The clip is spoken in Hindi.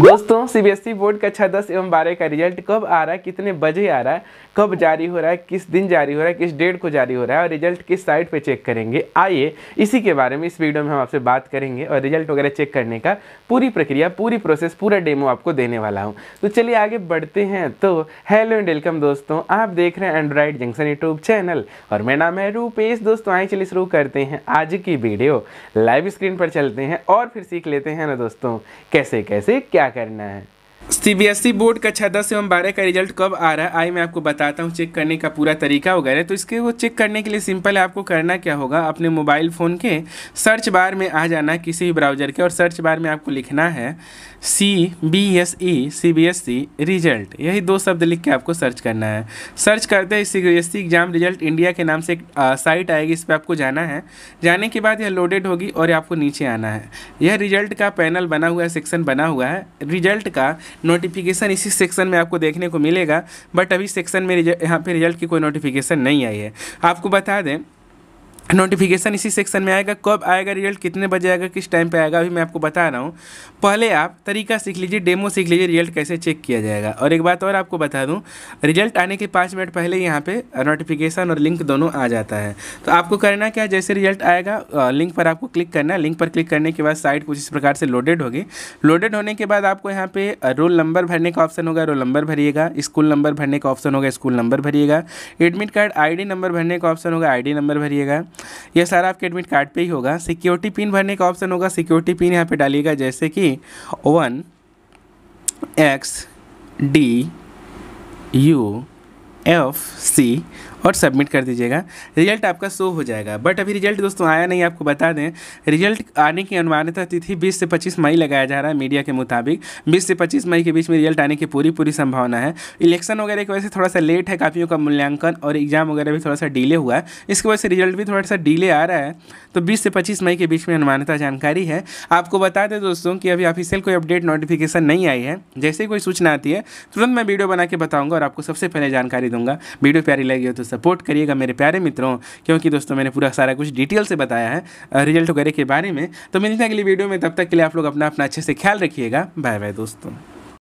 दोस्तों सीबीएसई बोर्ड का छः दस एवं बारह का रिज़ल्ट कब आ रहा है? कितने बजे आ रहा है? कब जारी हो रहा है? किस दिन जारी हो रहा है? किस डेट को जारी हो रहा है? और रिज़ल्ट किस साइट पे चेक करेंगे? आइए इसी के बारे में इस वीडियो में हम आपसे बात करेंगे और रिज़ल्ट वगैरह चेक करने का पूरी प्रक्रिया, पूरी प्रोसेस, पूरा डेमो आपको देने वाला हूँ। तो चलिए आगे बढ़ते हैं। तो हेलो एंड वेलकम दोस्तों, आप देख रहे हैं एंड्रॉइड जंक्शन यूट्यूब चैनल और मेरा नाम है रूपेश। दोस्तों, आइए चलिए शुरू करते हैं आज की वीडियो। लाइव स्क्रीन पर चलते हैं और फिर सीख लेते हैं ना दोस्तों, कैसे कैसे, क्या करना है? सीबीएसई बोर्ड का छः दस एवं बारह का रिज़ल्ट कब आ रहा है? आई मैं आपको बताता हूँ, चेक करने का पूरा तरीका वगैरह। तो इसके वो चेक करने के लिए सिंपल आपको करना क्या होगा? अपने मोबाइल फ़ोन के सर्च बार में आ जाना किसी भी ब्राउज़र के और सर्च बार में आपको लिखना है C B S E C B S E result. यही दो शब्द लिख के आपको सर्च करना है। सर्च करते ही C B S E exam result India के नाम से एक साइट आएगी, इस पर आपको जाना है। जाने के बाद यह लोडेड होगी और आपको नीचे आना है। यह रिज़ल्ट का पैनल बना हुआ है, सेक्शन बना हुआ है। रिज़ल्ट का नोटिफिकेशन इसी सेक्शन में आपको देखने को मिलेगा बट अभी सेक्शन में यहाँ पर रिज़ल्ट की कोई नोटिफिकेशन नहीं आई है। आपको बता दें नोटिफिकेशन इसी सेक्शन में आएगा, कब आएगा रिज़ल्ट कितने बजे आएगा, किस टाइम पे आएगा, अभी मैं आपको बता रहा हूँ। पहले आप तरीका सीख लीजिए डेमो सीख लीजिए रिज़ल्ट कैसे चेक किया जाएगा। और एक बात और आपको बता दूँ रिज़ल्ट आने के पाँच मिनट पहले यहाँ पे नोटिफिकेशन और लिंक दोनों आ जाता है। तो आपको करना क्या जैसे रिज़ल्ट आएगा लिंक पर आपको क्लिक करना लिंक पर क्लिक करने के बाद साइट कुछ इस प्रकार से लोडेड होगी। लोडेड होने के बाद आपको यहाँ पे रोल नंबर भरने का ऑप्शन होगा रोल नंबर भरिएगा स्कूल नंबर भरने का ऑप्शन होगा स्कूल नंबर भरिएगा। एडमिट कार्ड आईडी नंबर भरने का ऑप्शन होगा आईडी नंबर भरिएगा। यह सारा आपके एडमिट कार्ड पे ही होगा। सिक्योरिटी पिन भरने का ऑप्शन होगा। सिक्योरिटी पिन यहाँ पे डालिएगा, जैसे कि one X D U F C और सबमिट कर दीजिएगा। रिज़ल्ट आपका शो हो जाएगा। बट अभी रिज़ल्ट दोस्तों आया नहीं, आपको बता दें रिज़ल्ट आने की अनुमानित तिथि 20 से 25 मई लगाया जा रहा है मीडिया के मुताबिक। 20 से 25 मई के बीच में रिज़ल्ट आने की पूरी पूरी संभावना है। इलेक्शन वगैरह की वजह से थोड़ा सा लेट है कापियों का मूल्यांकन और एग्ज़ाम वगैरह भी थोड़ा सा डिले हुआ है। इसकी वजह से रिज़ल्ट भी थोड़ा सा डिले आ रहा है। तो बीस से पच्चीस मई के बीच में अनुमानता जानकारी है। आपको बता दें दोस्तों कि अभी ऑफिशियल कोई अपडेट नोटिफिकेशन नहीं आई है। जैसे कोई सूचना आती है, तुरंत मैं वीडियो बना के बताऊँगा और आपको सबसे पहले जानकारी दूँगा। वीडियो प्यारी लगी हो तो सपोर्ट करिएगा मेरे प्यारे मित्रों, क्योंकि दोस्तों मैंने पूरा सारा कुछ डिटेल से बताया है रिज़ल्ट वगैरह के बारे में। तो मिलते हैं अगली वीडियो में, तब तक के लिए आप लोग अपना अपना अच्छे से ख्याल रखिएगा। बाय बाय दोस्तों।